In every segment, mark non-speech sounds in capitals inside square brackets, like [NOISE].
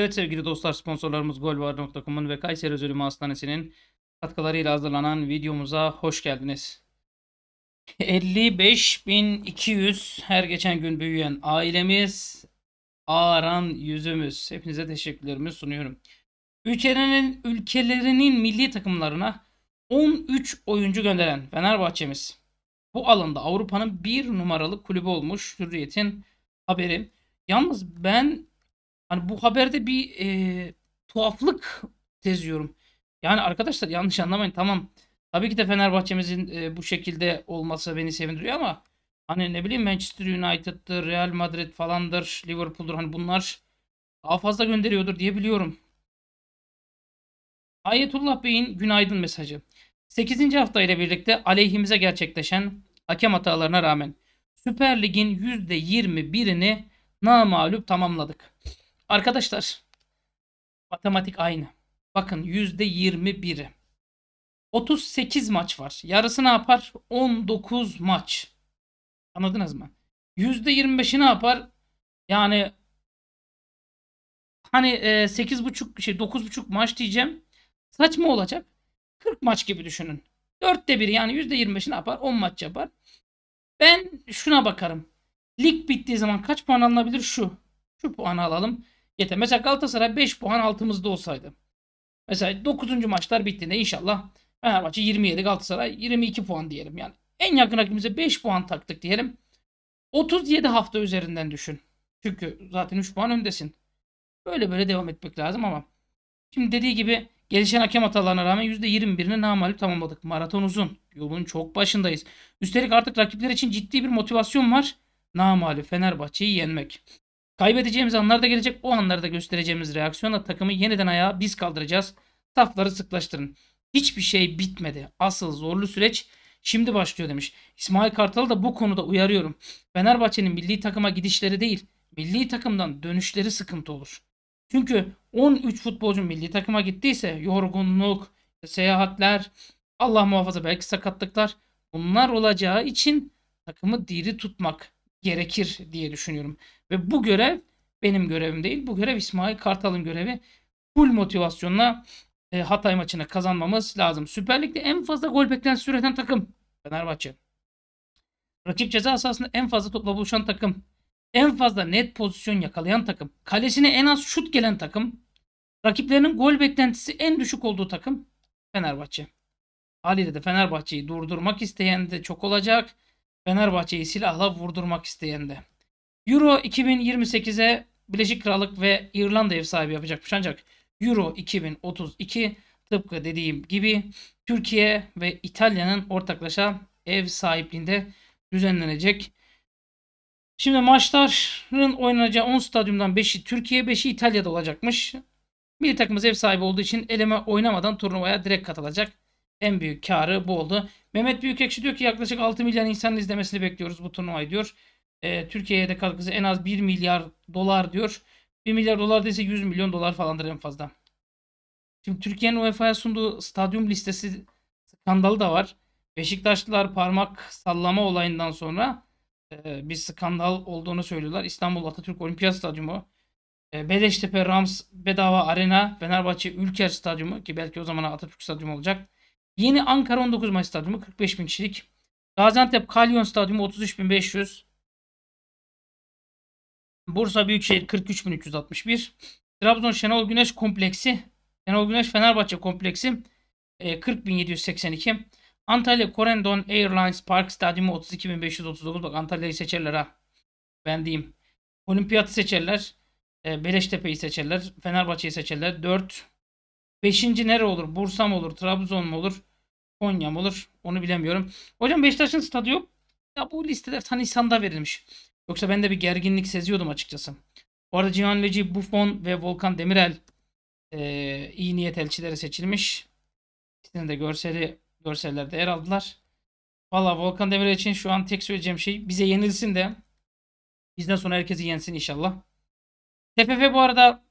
Evet sevgili dostlar sponsorlarımız golvar.com'un ve Kayseri Özülüm Hastanesi'nin katkılarıyla hazırlanan videomuza hoş geldiniz. 55.200 her geçen gün büyüyen ailemiz ağaran yüzümüz. Hepinize teşekkürlerimi sunuyorum. Ülkelerinin, ülkelerinin milli takımlarına 13 oyuncu gönderen Fenerbahçemiz bu alanda Avrupa'nın bir numaralı kulübü olmuş Hürriyet'in haberi. Yalnız ben hani bu haberde bir e, tuhaflık seziyorum. Yani arkadaşlar yanlış anlamayın tamam. Tabii ki de Fenerbahçe'mizin e, bu şekilde olması beni sevindiriyor ama hani ne bileyim Manchester United'dır, Real Madrid falandır, Liverpool'dur hani bunlar daha fazla gönderiyordur diye biliyorum. Ayetullah Bey'in günaydın mesajı. 8. hafta ile birlikte aleyhimize gerçekleşen hakem hatalarına rağmen Süper Lig'in %21'ini namalup tamamladık. Arkadaşlar matematik aynı. Bakın %21'i. 38 maç var. Yarısı ne yapar? 19 maç. Anladınız mı? %25'i ne yapar? Yani hani e, 8,5 şey 9,5 maç diyeceğim. Saçma olacak. 40 maç gibi düşünün. 4'te 1 yani %25'i ne yapar? 10 maç yapar. Ben şuna bakarım. Lig bittiği zaman kaç puan alınabilir? Şu. Şu puanı alalım. Yeter. Mesela Galatasaray 5 puan altımızda olsaydı. Mesela 9. maçlar bittiğinde inşallah Fenerbahçe 27 Galatasaray 22 puan diyelim. Yani en yakın rakibimize 5 puan taktık diyelim. 37 hafta üzerinden düşün. Çünkü zaten 3 puan öndesin. Böyle böyle devam etmek lazım ama. Şimdi dediği gibi gelişen hakem hatalarına rağmen %21'ini namalip tamamladık. Maraton uzun. Yolun çok başındayız. Üstelik artık rakipler için ciddi bir motivasyon var. Namalip Fenerbahçe'yi yenmek. Kaybedeceğimiz anlar da gelecek. O anlarda göstereceğimiz reaksiyonla takımı yeniden ayağa biz kaldıracağız. Safları sıklaştırın. Hiçbir şey bitmedi. Asıl zorlu süreç şimdi başlıyor demiş. İsmail Kartal'ı da bu konuda uyarıyorum. Fenerbahçe'nin milli takıma gidişleri değil, milli takımdan dönüşleri sıkıntı olur. Çünkü 13 futbolcu milli takıma gittiyse yorgunluk, seyahatler, Allah muhafaza belki sakatlıklar bunlar olacağı için takımı diri tutmak gerekir diye düşünüyorum. Ve bu görev benim görevim değil. Bu görev İsmail Kartal'ın görevi. Full motivasyonla e, Hatay maçını kazanmamız lazım. Süper Lig'de en fazla gol beklentisi üreten takım Fenerbahçe. Rakip ceza sahasında en fazla topla buluşan takım. En fazla net pozisyon yakalayan takım. Kalesine en az şut gelen takım. Rakiplerinin gol beklentisi en düşük olduğu takım Fenerbahçe. Haliyle de Fenerbahçe'yi durdurmak isteyen de çok olacak. Fenerbahçe'yi silahla vurdurmak isteyen de. Euro 2028'e Birleşik Krallık ve İrlanda ev sahibi yapacakmış ancak Euro 2032 tıpkı dediğim gibi Türkiye ve İtalya'nın ortaklaşa ev sahipliğinde düzenlenecek. Şimdi maçların oynanacağı 10 stadyumdan 5'i Türkiye, 5'i İtalya'da olacakmış. Milli takımımız ev sahibi olduğu için eleme oynamadan turnuvaya direkt katılacak. En büyük karı bu oldu. Mehmet Büyükekşi diyor ki yaklaşık 6 milyon insanın izlemesini bekliyoruz bu turnuvayı diyor. E, Türkiye'ye de katkısı en az 1 milyar dolar diyor. 1 milyar dolar değilse 100 milyon dolar falandır en fazla. Şimdi Türkiye'nin UEFA'ya sunduğu stadyum listesi skandalı da var. Beşiktaşlılar parmak sallama olayından sonra e, bir skandal olduğunu söylüyorlar. İstanbul Atatürk Olimpiyat Stadyumu, e, Beleştepe Rams Bedava Arena, Fenerbahçe Ülker Stadyumu ki belki o zaman Atatürk Stadyumu olacak. Yeni Ankara 19 Mayıs Stadyumu 45 bin kişilik. Gaziantep Kalyon Stadyumu 33.500. Bursa Büyükşehir 43.361. Trabzon Şenol Güneş Kompleksi. Şenol Güneş Fenerbahçe Kompleksi 40.782. E, Antalya Corendon Airlines Park Stadyumu 32.539. Bak Antalya'yı seçerler ha. Ben diyeyim. Olimpiyatı seçerler. E, Beleştepe'yi seçerler. Fenerbahçe'yi seçerler. 4. Beşinci nere olur? Bursa mı olur? Trabzon mu olur? Konya mı olur? Onu bilemiyorum. Hocam Beşiktaş'ın stadı yok. Ya bu listeler ta Nisan'da verilmiş. Yoksa ben de bir seziyordum açıkçası. Bu arada Gianluigi Buffon ve Volkan Demirel e, iyi niyet elçileri seçilmiş. İkisinin de görseli, görsellerde yer aldılar. Valla Volkan Demirel için şu an tek söyleyeceğim şey bize yenilsin de bizden sonra herkesi yensin inşallah. TFF bu arada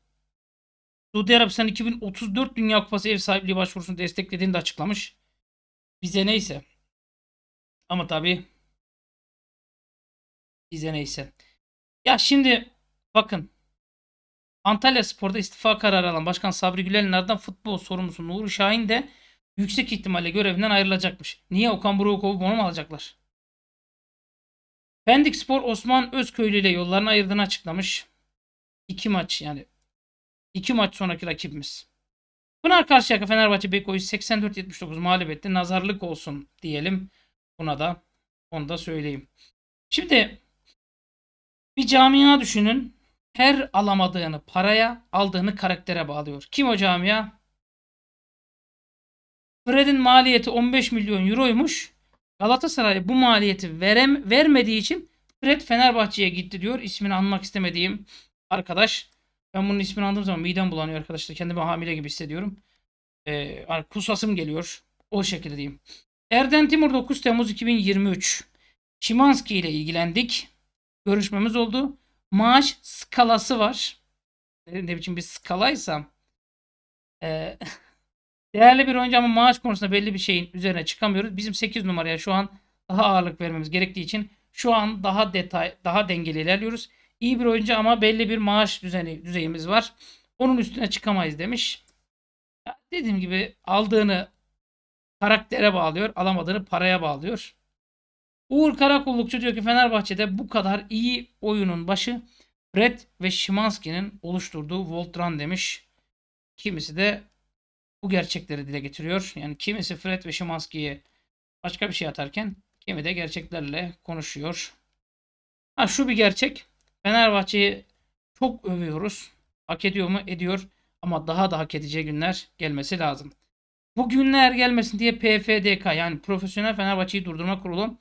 Suudi Arabistan 2034 Dünya Kupası ev sahipliği başvurusunu desteklediğini de açıklamış. Bize neyse. Ama tabii bize neyse. Ya şimdi bakın Antalya Spor'da istifa kararı alan Başkan Sabri Güler'in ardından futbol sorumlusu Nuri Şahin de yüksek ihtimalle görevinden ayrılacakmış. Niye Okan Buruk'u kovup mu alacaklar? Pendik Spor Osman Özköylü ile yollarını ayırdığını açıklamış. İki maç yani iki maç sonraki rakibimiz. Pınar Karşıyaka Fenerbahçe Beko'yu 84-79 mağlup etti. Nazarlık olsun diyelim. Buna da onu da söyleyeyim. Şimdi bir camia düşünün. Her alamadığını paraya, aldığını karaktere bağlıyor. Kim o camia? Fred'in maliyeti 15 milyon euroymuş. Galatasaray bu maliyeti verem vermediği için Fred Fenerbahçe'ye gitti diyor. İsmini anmak istemediğim arkadaş. Ben bunun ismini andığım zaman midem bulanıyor arkadaşlar. Kendimi hamile gibi hissediyorum. Ee, kusasım geliyor. O şekilde diyeyim. Erden Timur 9 Temmuz 2023. Şimanski ile ilgilendik. Görüşmemiz oldu. Maaş skalası var. Ne, biçim bir skalaysa. Ee, [LAUGHS] değerli bir oyuncu ama maaş konusunda belli bir şeyin üzerine çıkamıyoruz. Bizim 8 numaraya şu an daha ağırlık vermemiz gerektiği için şu an daha detay, daha dengeli ilerliyoruz. İyi bir oyuncu ama belli bir maaş düzeni düzeyimiz var. Onun üstüne çıkamayız demiş. Ya dediğim gibi aldığını karaktere bağlıyor, alamadığını paraya bağlıyor. Uğur Karakullukçu diyor ki Fenerbahçe'de bu kadar iyi oyunun başı Fred ve Şimanski'nin oluşturduğu Voltran demiş. Kimisi de bu gerçekleri dile getiriyor. Yani kimisi Fred ve Şimanski'ye başka bir şey atarken kimi de gerçeklerle konuşuyor. Ha şu bir gerçek. Fenerbahçe'yi çok övüyoruz. Hak ediyor mu? Ediyor. Ama daha da hak edeceği günler gelmesi lazım. Bu günler gelmesin diye PFDK yani Profesyonel Fenerbahçe'yi Durdurma Kurulu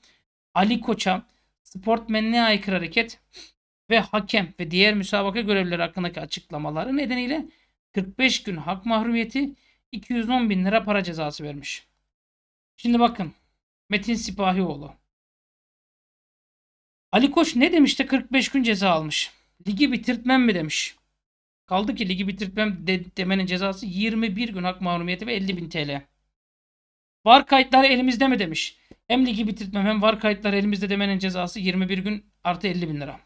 Ali Koç'a sportmenliğe aykırı hareket ve hakem ve diğer müsabaka görevlileri hakkındaki açıklamaları nedeniyle 45 gün hak mahrumiyeti 210 bin lira para cezası vermiş. Şimdi bakın Metin Sipahioğlu. Ali Koç ne demiş de 45 gün ceza almış. Ligi bitirtmem mi demiş. Kaldı ki ligi bitirtmem de, demenin cezası 21 gün hak mahrumiyeti ve 50 bin TL. Var kayıtları elimizde mi demiş. Hem ligi bitirtmem hem var kayıtları elimizde demenin cezası 21 gün artı 50 bin lira.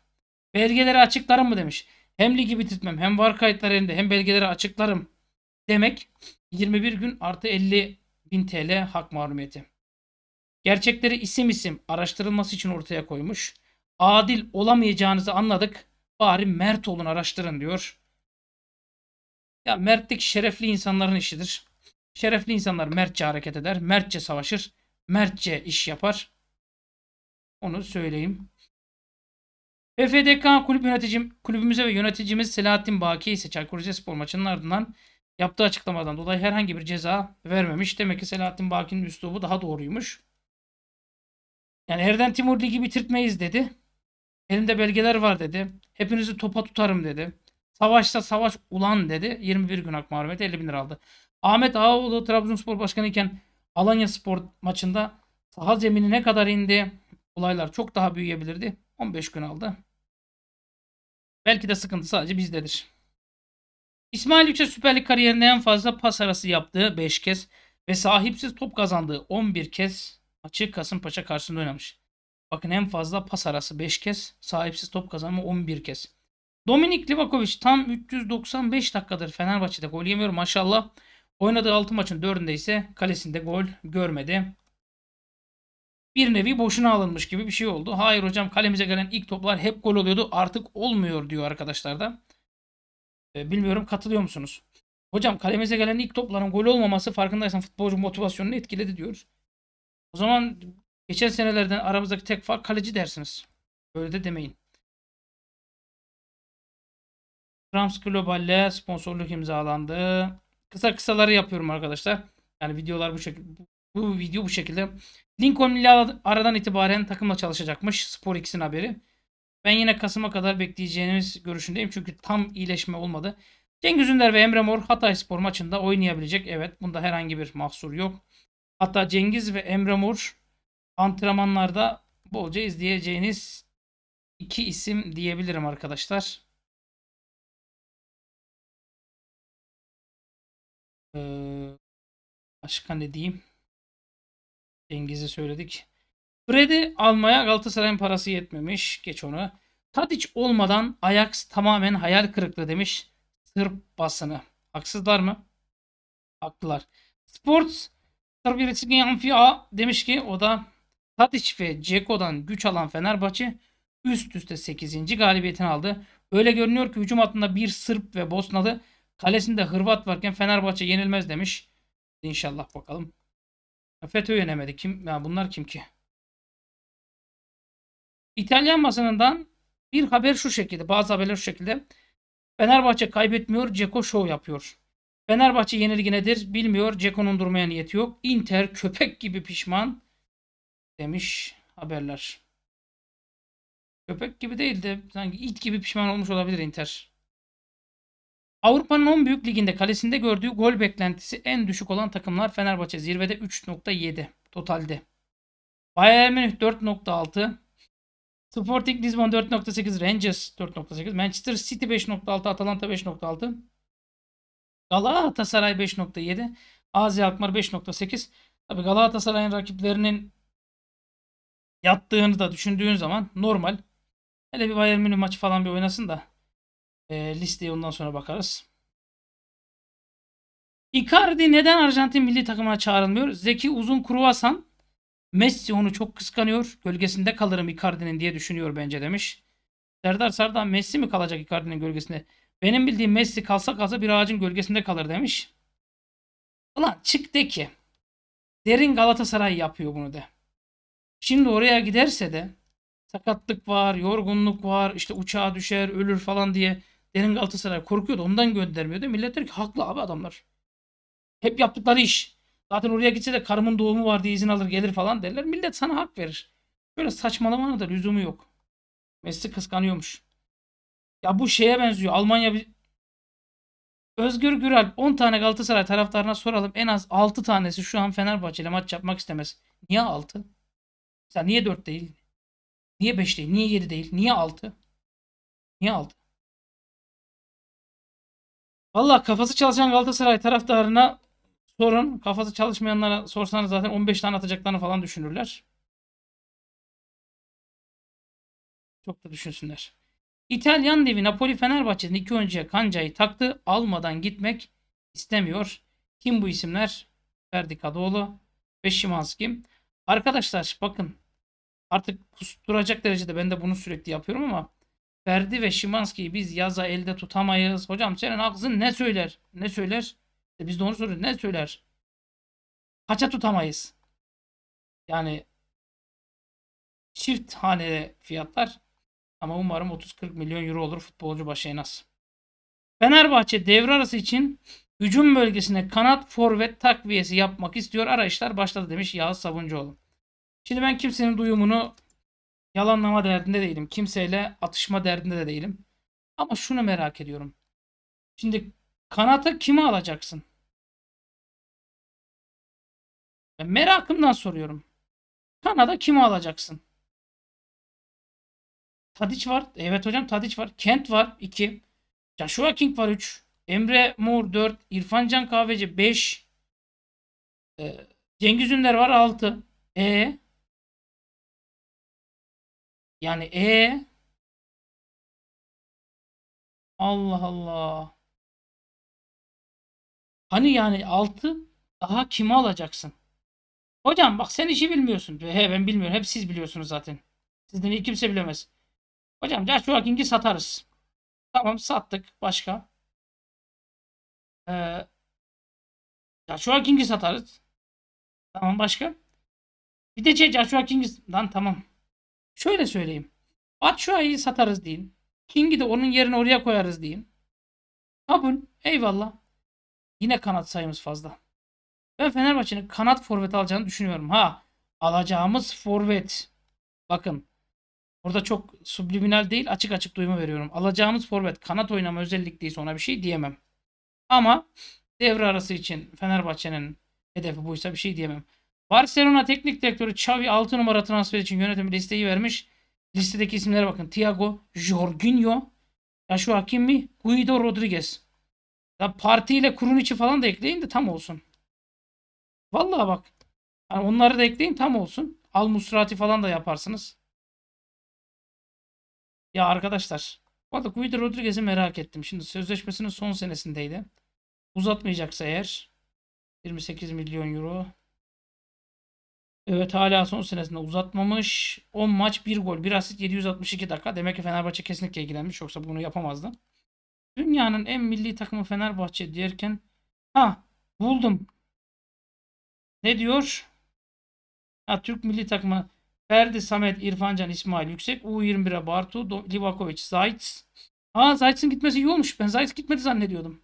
Belgeleri açıklarım mı demiş. Hem ligi bitirtmem hem var kayıtları elimde hem belgeleri açıklarım demek 21 gün artı 50 bin TL hak mahrumiyeti. Gerçekleri isim isim araştırılması için ortaya koymuş. Adil olamayacağınızı anladık. Bari mert olun araştırın diyor. Ya mertlik şerefli insanların işidir. Şerefli insanlar mertçe hareket eder, mertçe savaşır, mertçe iş yapar. Onu söyleyeyim. PFDK kulüp yöneticim, kulübümüze ve yöneticimiz Selahattin Baki ise Çaykur Rizespor maçının ardından yaptığı açıklamadan dolayı herhangi bir ceza vermemiş. Demek ki Selahattin Baki'nin üslubu daha doğruymuş. Yani Erden Timur Ligi bitirtmeyiz dedi. Elimde belgeler var dedi. Hepinizi topa tutarım dedi. Savaşta savaş ulan dedi. 21 gün hak mahrumiyeti 50 bin lira aldı. Ahmet Ağaoğlu Trabzonspor Başkanı iken Alanya Spor maçında saha zeminine kadar indi. Olaylar çok daha büyüyebilirdi. 15 gün aldı. Belki de sıkıntı sadece bizdedir. İsmail Yüksek Süper Lig kariyerinde en fazla pas arası yaptığı 5 kez ve sahipsiz top kazandığı 11 kez maçı Kasımpaşa karşısında oynamış. Bakın en fazla pas arası 5 kez, sahipsiz top kazanma 11 kez. Dominik Livakovic tam 395 dakikadır Fenerbahçe'de gol yemiyor maşallah. Oynadığı 6 maçın 4'ünde ise kalesinde gol görmedi. Bir nevi boşuna alınmış gibi bir şey oldu. Hayır hocam kalemize gelen ilk toplar hep gol oluyordu. Artık olmuyor diyor arkadaşlar da. E, bilmiyorum katılıyor musunuz? Hocam kalemize gelen ilk topların gol olmaması farkındaysan futbolcu motivasyonunu etkiledi diyor. O zaman geçen senelerden aramızdaki tek fark kaleci dersiniz. Böyle de demeyin. Rams Global'le sponsorluk imzalandı. Kısa kısaları yapıyorum arkadaşlar. Yani videolar bu şekilde bu, video bu şekilde. Lincoln Milli aradan itibaren takımla çalışacakmış. Spor X'in haberi. Ben yine Kasım'a kadar bekleyeceğimiz görüşündeyim. Çünkü tam iyileşme olmadı. Cengiz Ünder ve Emre Mor Hatay Spor maçında oynayabilecek. Evet bunda herhangi bir mahsur yok. Hatta Cengiz ve Emre Mor antrenmanlarda bolca izleyeceğiniz iki isim diyebilirim arkadaşlar. Ee, başka ne diyeyim? Cengiz'i söyledik. Fred'i almaya Galatasaray'ın parası yetmemiş. Geç onu. Tadic olmadan Ajax tamamen hayal kırıklığı demiş. Sırp basını. Haksızlar mı? Haklılar. Sports Sırbirisi Amfia demiş ki o da Tadic ve Ceko'dan güç alan Fenerbahçe üst üste 8. galibiyetini aldı. Öyle görünüyor ki hücum hattında bir Sırp ve Bosnalı kalesinde Hırvat varken Fenerbahçe yenilmez demiş. İnşallah bakalım. FETÖ yenemedi. Kim? Ya bunlar kim ki? İtalyan basınından bir haber şu şekilde. Bazı haberler şu şekilde. Fenerbahçe kaybetmiyor. Ceko şov yapıyor. Fenerbahçe yenilgi nedir bilmiyor. Ceko'nun durmaya niyeti yok. Inter köpek gibi pişman demiş haberler. Köpek gibi değil de sanki it gibi pişman olmuş olabilir Inter. Avrupa'nın 10 büyük liginde kalesinde gördüğü gol beklentisi en düşük olan takımlar Fenerbahçe zirvede 3.7 totalde. Bayern Münih 4.6 Sporting Lisbon 4.8 Rangers 4.8 Manchester City 5.6 Atalanta 5.6 Galatasaray 5.7 AZ Alkmaar 5.8 Tabi Galatasaray'ın rakiplerinin yattığını da düşündüğün zaman normal. Hele bir Bayern Münih maçı falan bir oynasın da e, listeye ondan sonra bakarız. Icardi neden Arjantin milli takımına çağrılmıyor? Zeki Uzun Kruvasan Messi onu çok kıskanıyor. Gölgesinde kalırım Icardi'nin diye düşünüyor bence demiş. Serdar Sardar Messi mi kalacak Icardi'nin gölgesinde? Benim bildiğim Messi kalsa kalsa bir ağacın gölgesinde kalır demiş. Ulan çık de ki derin Galatasaray yapıyor bunu de. Şimdi oraya giderse de sakatlık var, yorgunluk var, işte uçağa düşer, ölür falan diye derin Galatasaray korkuyordu. Ondan göndermiyordu. Millet der ki haklı abi adamlar. Hep yaptıkları iş. Zaten oraya gitse de karımın doğumu var diye izin alır gelir falan derler. Millet sana hak verir. Böyle saçmalamanın da lüzumu yok. Messi kıskanıyormuş. Ya bu şeye benziyor. Almanya bir Özgür Gürel 10 tane Galatasaray taraftarına soralım. En az 6 tanesi şu an Fenerbahçe ile maç yapmak istemez. Niye 6? Sen niye 4 değil? Niye 5 değil? Niye 7 değil? Niye 6? Niye 6? Valla kafası çalışan Galatasaray taraftarına sorun. Kafası çalışmayanlara sorsanız zaten 15 tane atacaklarını falan düşünürler. Çok da düşünsünler. İtalyan devi Napoli Fenerbahçe'nin iki oyuncuya kancayı taktı. Almadan gitmek istemiyor. Kim bu isimler? Ferdi Kadıoğlu ve Şimanski. Arkadaşlar bakın artık kusturacak derecede ben de bunu sürekli yapıyorum ama Ferdi ve Şimanski'yi biz yaza elde tutamayız. Hocam senin ağzın ne söyler? Ne söyler? E biz de onu soruyoruz. Ne söyler? Kaça tutamayız? Yani çift haneli fiyatlar ama umarım 30-40 milyon euro olur futbolcu başı en az. Fenerbahçe devre arası için hücum bölgesine kanat forvet takviyesi yapmak istiyor. Arayışlar başladı demiş Yağız Sabuncuoğlu. Şimdi ben kimsenin duyumunu yalanlama derdinde değilim. Kimseyle atışma derdinde de değilim. Ama şunu merak ediyorum. Şimdi kanata kimi alacaksın? Ben merakımdan soruyorum. Kanada kimi alacaksın? Tadiç var. Evet hocam Tadiç var. Kent var 2. Joshua King var 3. Emre Mur 4. İrfan Can Kahveci 5. Ee, Cengiz Ünder var 6. E yani E Allah Allah. Hani yani 6 daha kimi alacaksın? Hocam bak sen işi bilmiyorsun. He ben bilmiyorum. Hep siz biliyorsunuz zaten. Sizden iyi kimse bilemez. Hocam Joshua King'i satarız. Tamam sattık. Başka? Ee, Joshua King'i satarız. Tamam başka? Bir de şey Joshua King'i... Lan tamam. Şöyle söyleyeyim. Batshuayi'yi satarız deyin. King'i de onun yerine oraya koyarız deyin. Kabul. Eyvallah. Yine kanat sayımız fazla. Ben Fenerbahçe'nin kanat forvet alacağını düşünüyorum. Ha alacağımız forvet. Bakın Burada çok subliminal değil açık açık duyma veriyorum. Alacağımız forvet kanat oynama özellikliyse ona bir şey diyemem. Ama devre arası için Fenerbahçe'nin hedefi buysa bir şey diyemem. Barcelona teknik direktörü Xavi 6 numara transfer için yönetimi listeyi vermiş. Listedeki isimlere bakın. Thiago, Jorginho, Joshua Hakimi, Guido Rodriguez. Ya partiyle kurun içi falan da ekleyin de tam olsun. Vallahi bak. Yani onları da ekleyin tam olsun. Al Musrati falan da yaparsınız. Ya arkadaşlar Bu arada Guido Rodriguez'i merak ettim. Şimdi sözleşmesinin son senesindeydi. Uzatmayacaksa eğer 28 milyon euro. Evet hala son senesinde uzatmamış. 10 maç 1 gol 1 asist 762 dakika. Demek ki Fenerbahçe kesinlikle ilgilenmiş. Yoksa bunu yapamazdı. Dünyanın en milli takımı Fenerbahçe derken ha buldum. Ne diyor? Ha, Türk milli takımı Ferdi, Samet, İrfancan, İsmail Yüksek, U21'e Bartu, Livakovic, Zayt. Aa Zayt'sın gitmesi iyi olmuş. Ben Zayt gitmedi zannediyordum.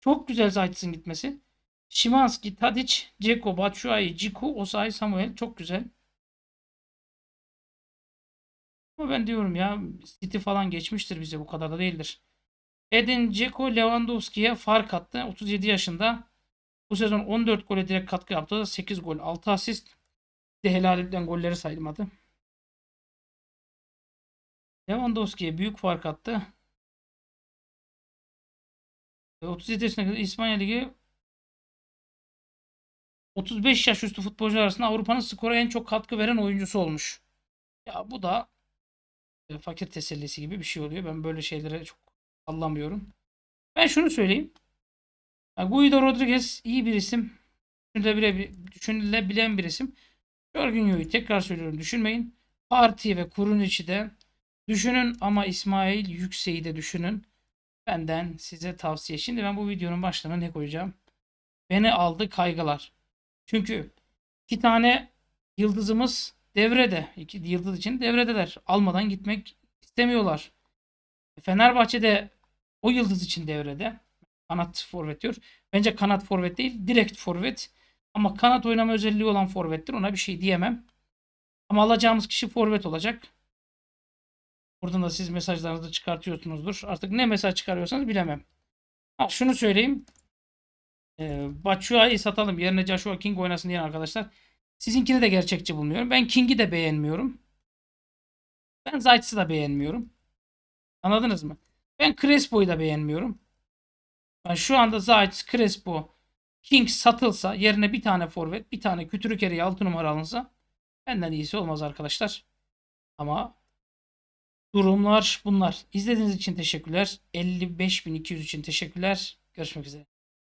Çok güzel Zayt'sın gitmesi. Şimanski, Tadic, Ceko, Batshuayi, Ciku, Osayi, Samuel. Çok güzel. Ama ben diyorum ya City falan geçmiştir bize bu kadar da değildir. Edin Dzeko Lewandowski'ye fark attı. 37 yaşında. Bu sezon 14 gole direkt katkı yaptı. 8 gol, 6 asist. De helal edilen golleri sayılmadı. Lewandowski'ye büyük fark attı. Ve 37 yaşına kadar İspanya Ligi 35 yaş üstü futbolcular arasında Avrupa'nın skora en çok katkı veren oyuncusu olmuş. Ya bu da e, fakir tesellisi gibi bir şey oluyor. Ben böyle şeylere çok anlamıyorum. Ben şunu söyleyeyim. Ya Guido Rodriguez iyi bir isim. Düşünülebilen, düşünülebilen bir isim. Jorginho'yu tekrar söylüyorum düşünmeyin. Parti ve kurun içi de düşünün ama İsmail Yüksek'i de düşünün. Benden size tavsiye. Şimdi ben bu videonun başlığına ne koyacağım? Beni aldı kaygılar. Çünkü iki tane yıldızımız devrede. İki yıldız için devredeler. Almadan gitmek istemiyorlar. Fenerbahçe'de o yıldız için devrede. Kanat forvet diyor. Bence kanat forvet değil. Direkt forvet. Ama kanat oynama özelliği olan forvettir. Ona bir şey diyemem. Ama alacağımız kişi forvet olacak. Buradan da siz mesajlarınızı çıkartıyorsunuzdur. Artık ne mesaj çıkarıyorsanız bilemem. Ha, şunu söyleyeyim. Ee, Batshuayi'yi satalım. Yerine Joshua King oynasın diyen arkadaşlar. Sizinkini de gerçekçi bulmuyorum. Ben King'i de beğenmiyorum. Ben Zayt'sı da beğenmiyorum. Anladınız mı? Ben Crespo'yu da beğenmiyorum. Yani şu anda Zayt, Crespo, King satılsa yerine bir tane forvet, bir tane Kütürükeri'ye 6 numara alınsa benden iyisi olmaz arkadaşlar. Ama durumlar bunlar. İzlediğiniz için teşekkürler. 55.200 için teşekkürler. Görüşmek üzere.